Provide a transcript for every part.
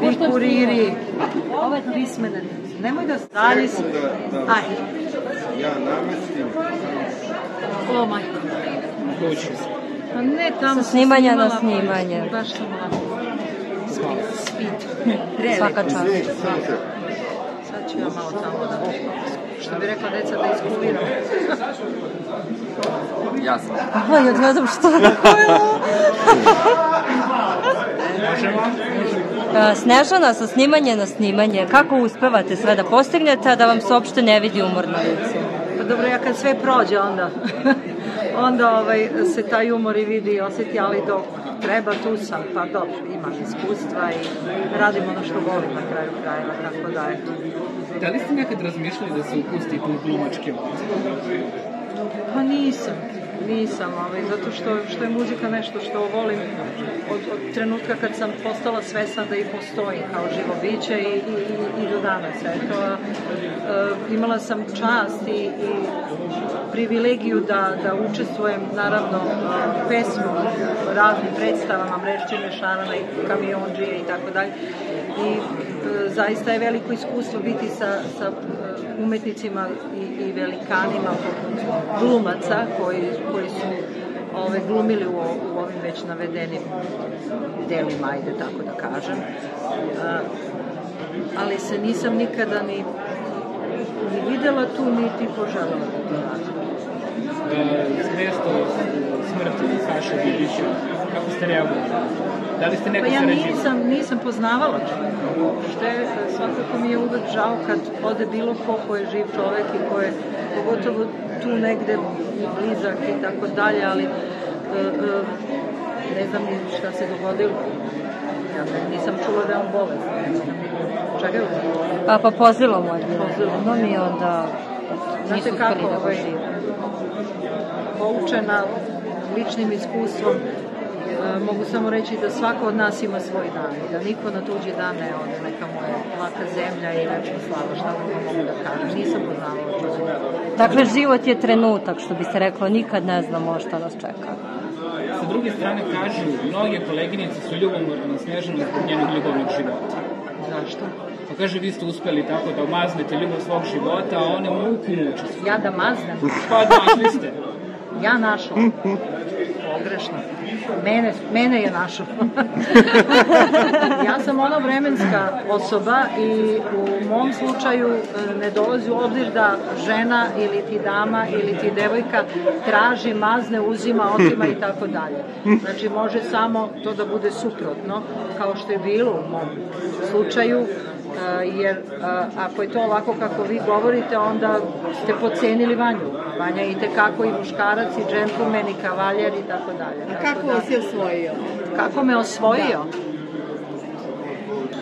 Vi kuriri, ove pismene, nemoj da. Da, da, Ajde. ja namestim. O, majko. Pa ne, tamo Sa snimanja na snimanje. Baš sam onako spit. Svaka čast. Sad ću ja malo tamo da, što bi rekla deca, da iskuliram. Jasno. Aha, ja ne znam što. E, Snežana sa snimanje na snimanje, kako uspevate sve da postignete, a da vam se uopšte ne vidi umor na licu? Pa dobro, ja kad sve prođe, onda, onda ovaj, se taj umor i vidi i osjeti, ali dok treba, tu sam, pa dobro, imam iskustva i radim ono što volim na kraju krajeva, tako da je. Da li ste nekad razmišljali da se upustite u glumačke vode? Pa nisam, nisam, ovaj, zato što, što je muzika nešto što volim od, od trenutka kad sam postala svesna da i postoji kao živo biće i, i, i, do danas. Eto, a, e, imala sam čast i, i privilegiju da, da učestvujem naravno pesmu, raznim predstavama, Mrešćine, Šarana i Kamionđije i tako dalje. I zaista je veliko iskustvo biti sa, sa e, umetnicima i, i velikanima glumaca koji, koji su ove, glumili u, u ovim već navedenim delima, ajde tako da kažem. A, ali se nisam nikada ni, ni videla tu, niti poželjela da to radim. Da mesto smrti Saša Vidića, kako ste reagovali? Da li ste Pa nekad ja nisam, nisam poznavala čovjeka. Što je, svakako mi je uvek žao kad ode bilo ko ko je živ čovek i ko je pogotovo tu negde blizak i tako dalje, ali e, e, ne znam ni šta se dogodilo. Ja ne, nisam čula da je on bolest. Čega je on? A pa pozilo mu je bilo. Pozilo. No mi onda Znate kako, da ovaj, poučena ličnim iskustvom, mogu samo reći da svako od nas ima svoj dan i da niko na tuđi dan ne ode, neka mu je laka zemlja i večna slava, šta mogu da kažem. Nisam poznavala čovjeka. Dakle, život je trenutak, što bi se reklo, nikad ne znamo šta nas čeka. Sa druge strane kažu, mnoge koleginice su ljubomorne na Snežanu zbog njenog ljubavnog života. Zašto? Pa kaže, vi ste uspeli tako da omaznete ljubav svog života, a one muku muče. Ja da maznem? Pa našli ste. Ja našla. Pogrešno. Mene, mene je našao. ja sam ona vremenska osoba i u mom slučaju e, ne dolazi u obzir da žena ili ti dama ili ti devojka traži, mazne, uzima, otima i tako dalje. Znači može samo to da bude suprotno, kao što je bilo u mom slučaju, jer ako je to ovako kako vi govorite, onda ste pocenili Vanju. Vanja je i tekako i muškarac, i džentlmen, i kavaljer i tako dalje. A kako da- vas je osvojio? Kako me osvojio?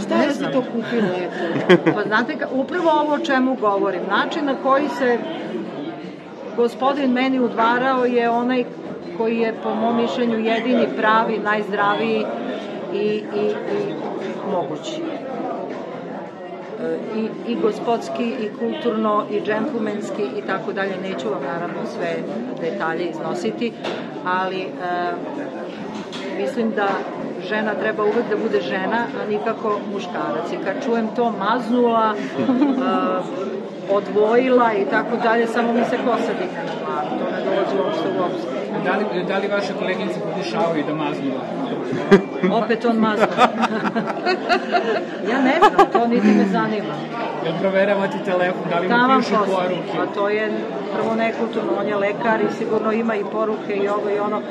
Šta Ne vas je znam. to kupilo, eto? Pa znate, upravo ovo o čemu govorim. Način na koji se gospodin meni udvarao je onaj koji je po mom mišljenju jedini pravi, najzdraviji i, i, i mogući. E, I, i gospodski, i kulturno, i džentlmenski i tako dalje. Neću vam naravno sve detalje iznositi, ali e, mislim da žena treba uvek da bude žena, a nikako muškarac. I kad čujem to maznula, a, odvojila i tako dalje, samo mi se kosa digne na glavu. To ne dolazi uopšte u obzir. Da li, da li vaše koleginice pokušavaju da maznu? Opet on mazno. ja ne znam, to niti me zanima. Jel proveravate telefon, da li mu pišu poruke? Pa to je prvo nekulturno, on je lekar i sigurno ima i poruke i ovo i ono.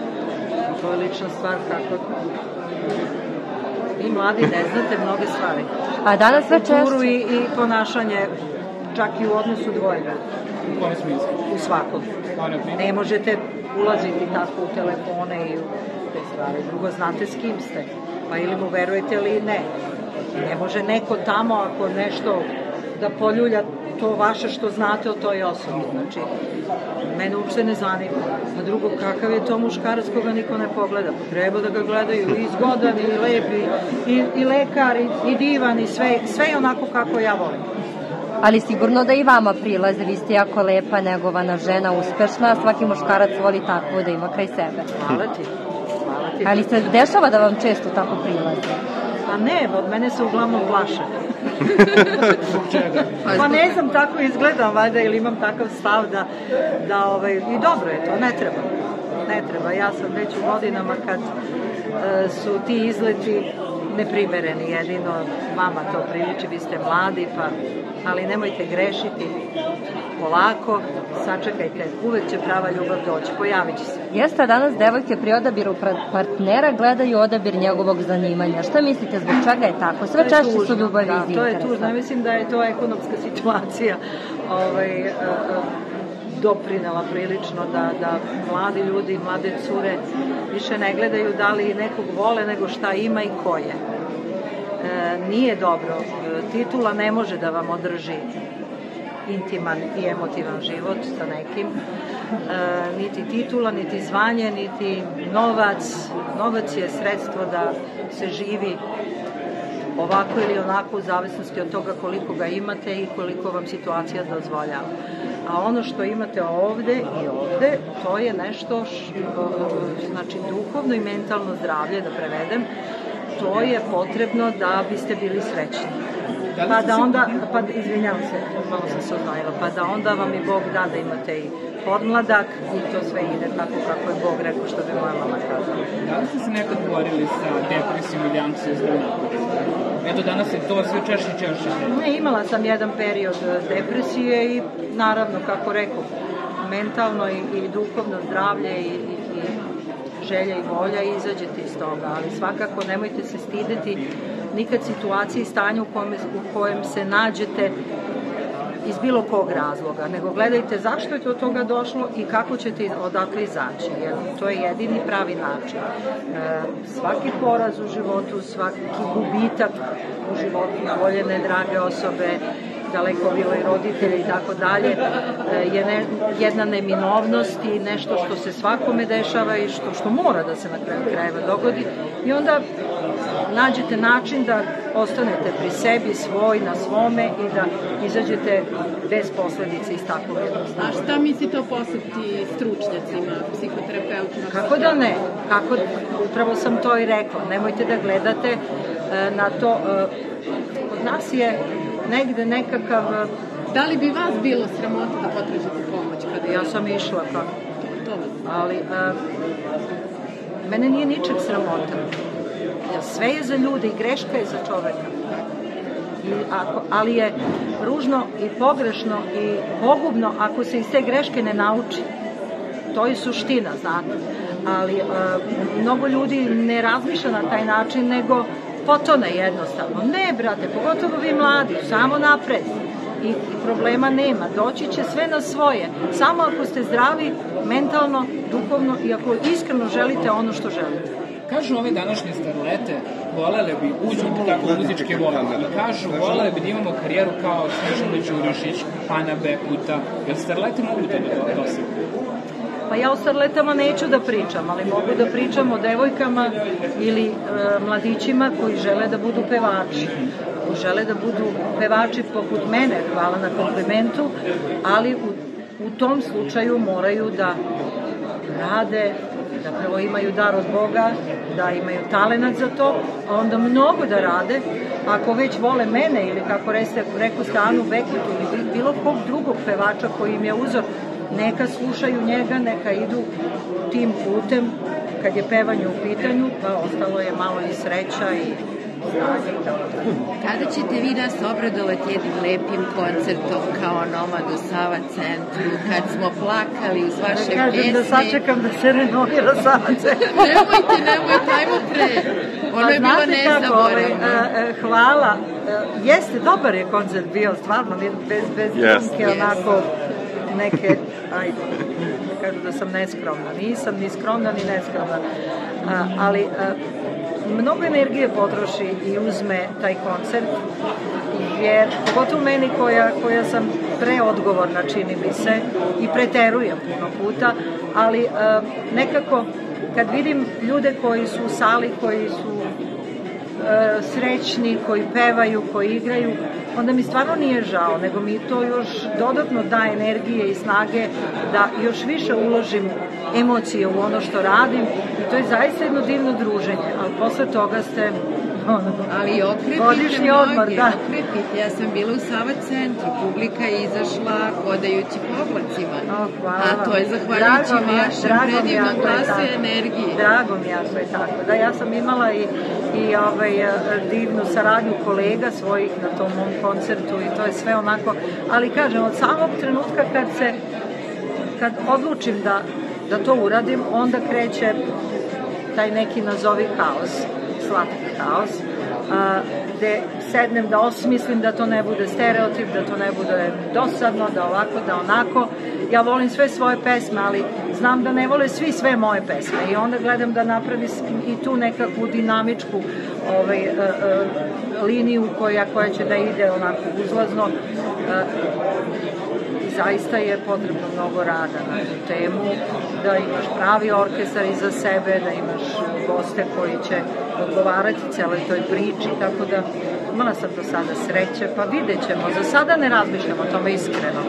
To je lična stvar kako... Vi mladi ne znate mnoge stvari. A danas sve Kulturu češće... i, i ponašanje čak i u odnosu dvojega, U kom smislu? u svakom. Ne možete ulaziti tako u telefone i u te stvari. Drugo, znate s kim ste. Pa ili mu verujete ili ne. Ne može neko tamo ako nešto da poljulja to vaše što znate o toj osobi. Znači, mene uopšte ne zanima. A drugo, kakav je to muškarac koga niko ne pogleda? Pa treba da ga gledaju i zgodan i lep i, i, i lekar i, i divan i sve, sve onako kako ja volim. Ali sigurno da i vama prilaze, vi ste jako lepa, negovana žena, uspešna, svaki muškarac voli takvu da ima kraj sebe. Hvala ti. Hvala ti. Ali se dešava da vam često tako prilaze? A ne, od mene se uglavnom plaše. Pa ne znam, tako izgledam, valjda, ili imam takav stav da, da ovaj, i dobro je to, ne treba. Ne treba, ja sam već u godinama kad e, su ti izleti neprimereni, jedino vama to priliči, vi ste mladi, pa, ali nemojte grešiti, polako, sačekajte, uvek će prava ljubav doći, pojavit će se. Jeste danas devojke pri odabiru partnera gledaju odabir njegovog zanimanja. Šta mislite, zbog čega je tako? Sve češće su ljubavi da, iz to je interesa. tužno, mislim da je to ekonomska situacija ovaj, e, doprinela prilično da, da mladi ljudi, mlade cure više ne gledaju da li nekog vole nego šta ima i ko je. E, nije dobro, E, titula ne može da vam održi intiman i emotivan život sa nekim. E, niti titula, niti zvanje, niti novac. Novac je sredstvo da se živi ovako ili onako u zavisnosti od toga koliko ga imate i koliko vam situacija dozvoljava. A ono što imate ovde i ovde, to je nešto, što, znači duhovno i mentalno zdravlje, da prevedem, to je potrebno da biste bili srećni. Da Pa da onda, pa izvinjavam se, malo sam se odnojila, pa da onda vam i Bog da da imate i podmladak i to sve ide tako kako je Bog rekao što bi moja mama kazala. Da li ste se nekad borili sa depresijom ili anksioznom napadom? Eto, danas je to sve češće češće. Ne, imala sam jedan period depresije i naravno, kako rekao, mentalno i, i duhovno zdravlje i, i, i želja i volja i izađete iz toga, ali svakako nemojte se stideti nikad situacije i stanja u kojem, u kojem se nađete iz bilo kog razloga, nego gledajte zašto je do toga došlo i kako ćete odakle izaći, jer to je jedini pravi način. E, svaki poraz u životu, svaki gubitak u životu voljene, drage osobe, daleko bilo i roditelji i tako dalje, e, je ne, jedna neminovnost i nešto što se svakome dešava i što, što mora da se na kraju krajeva dogodi i onda nađete način da ostanete pri sebi, svoj, na svome i da izađete bez posledice iz takvog jednog A šta mislite o poseti stručnjacima, psihoterapeutima? Kako da ne? Kako, upravo sam to i rekla. Nemojte da gledate e, na to. E, kod nas je negde nekakav... e, Da li bi vas bilo sramota da potražite pomoć kada Ja sam išla kako to vas? ali mene nije ničeg sramota. Sve je za ljude i greška je za čoveka. I ako, ali je ružno i pogrešno i pogubno ako se iz te greške ne nauči. To je suština, znate. Ali e, mnogo ljudi ne razmišlja na taj način, nego potone jednostavno. Ne, brate, pogotovo vi mladi, samo napred. I, i problema nema. Doći će sve na svoje. Samo ako ste zdravi, mentalno, duhovno i ako iskreno želite ono što želite. Kažu ove današnje starlete, volele bi, uđu tako u muzičke vode, i kažu, volele bi da imamo karijeru kao Snežana Đurišić, Ana Bekuta, jer starlete mogu to da dosegnu. Pa ja o starletama neću da pričam, ali mogu da pričam o devojkama ili e, mladićima koji žele da budu pevači. Koji žele da budu pevači poput mene, hvala na komplimentu, ali u, u tom slučaju moraju da rade, da prvo imaju dar od Boga, da imaju talenat za to, a onda mnogo da rade. Ako već vole mene ili kako reste, reku Stanu Bekitu ili bilo kog drugog pevača koji im je uzor, neka slušaju njega, neka idu tim putem kad je pevanje u pitanju, pa ostalo je malo i sreća i Kada ćete vi nas obradovati jednim lepim koncertom kao Nomad u Sava centru, kad smo plakali uz vaše Da kažem da pjesme? sačekam da se renovira Savace. Nemojte, nemojte, ajmo pre. Ono je bilo Pa ovaj, nezaboravno. e, hvala. E, jeste, dobar je koncert bio, stvarno, bez, bez Jeste. yes, onako neke, ajde, da kažu da sam neskromna. Nisam ni skromna, ni neskromna. A, ali a, mnogo energije potroši i uzme taj koncert, jer pogotovo meni koja, koja sam preodgovorna čini mi se i preterujem puno puta, ali a, nekako kad vidim ljude koji su u sali, koji su srećni, koji pevaju, koji igraju, onda mi stvarno nije žao, nego mi to još dodatno daje energije i snage da još više uložim emocije u ono što radim i to je zaista jedno divno druženje, ali posle toga ste ono, Ali Godišnji mnoge, odmor, da. okretite. Ja sam bila u Sava centru, publika je izašla hodajući po oblacima. O, hvala A to je zahvaljujući Drago vašem predivnom glasu i energiji. Drago mi je ako je tako. Da, ja sam imala i, i ovaj, e, divnu saradnju kolega svojih na tom mom koncertu i to je sve onako, ali kažem, od samog trenutka kad se, kad odlučim da, da to uradim, onda kreće taj neki nazovi haos, slatki haos, a, gde sednem da osmislim da to ne bude stereotip, da to ne bude dosadno, da ovako, da onako. Ja volim sve svoje pesme, ali znam da ne vole svi sve moje pesme i onda gledam da napravi i tu nekakvu dinamičku ovaj, e, e, liniju koja, koja će da ide onako uzlazno. I zaista je potrebno mnogo rada na tu temu, da imaš pravi orkestar iza sebe, da imaš goste koji će odgovarati celoj toj priči, tako da imala sam do sada sreće, pa vidjet ćemo. Za sada ne razmišljamo o tome iskreno.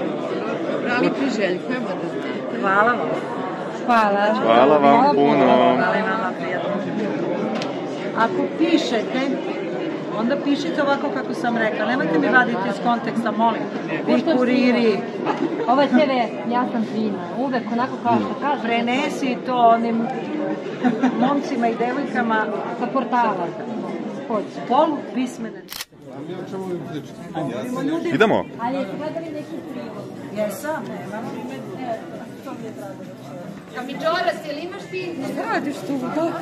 Dobro, ali priželjkujemo da znate. Hvala vam. Hvala. Hvala vam puno. Hvala i vama, prijatno. Ako pišete, onda pišite ovako kako sam rekla. Nemojte mi vaditi iz konteksta, molim. Vi kuriri, Ovo je TV, ja sam fina. Uvek onako kao što kažem. prenesi to onim momcima i devojkama Sa portala. Polu pismene. Idemo. Ali jeste gledali neki Jesam, nemam. Kamidžoras, jel imaš ti? Radiš tu, da.